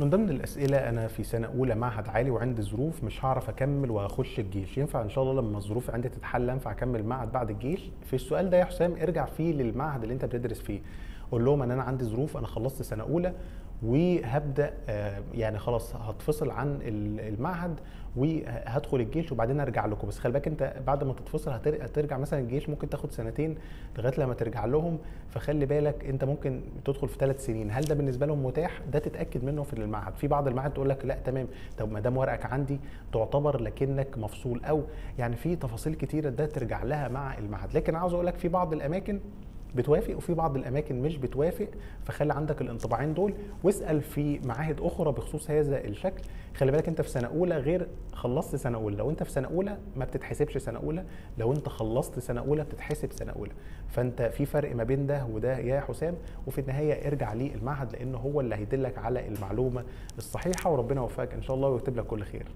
من ضمن الأسئلة أنا في سنة أولى معهد عالي وعندي ظروف مش هعرف أكمل واخش الجيش. ينفع إن شاء الله لما الظروف عندي تتحل ينفع أكمل معهد بعد الجيش؟ في السؤال ده يا حسام ارجع فيه للمعهد اللي أنت بتدرس فيه. قول لهم إن أنا عندي ظروف أنا خلصت سنة أولى وهبدأ آه، يعني خلاص هتفصل عن ال- المعهد وهدخل الجيش وبعدين أرجع لكم. بس خلي بالك أنت بعد ما تتفصل هتر- هترجع مثلا الجيش ممكن تاخد سنتين لغاية لما ترجع لهم. فخلي بالك أنت ممكن تدخل في ثلاث سنين. هل ده بالنسبة لهم متاح؟ ده تتأكد منه في المعهد. في بعض المعاهد تقول لك لا تمام. طب ما دام ورقك عندي تعتبر لكنك مفصول أو يعني في تفاصيل كتيرة ده ترجع لها مع المعهد. لكن عاوز أقول لك في بعض الأماكن بتوافق وفي بعض الأماكن مش بتوافق فخلي عندك الانطباعين دول واسأل في معاهد أخرى بخصوص هذا الشكل. خلي بالك أنت في سنة أولى غير خلصت سنة أولى. لو أنت في سنة أولى ما بتتحسبش سنة أولى لو أنت خلصت سنة أولى بتتحسب سنة أولى. فأنت في فرق ما بين ده وده يا حسام. وفي النهاية ارجع للمعهد لأنه هو اللي هيدلك على المعلومة الصحيحة وربنا يوفقك إن شاء الله ويكتب لك كل خير.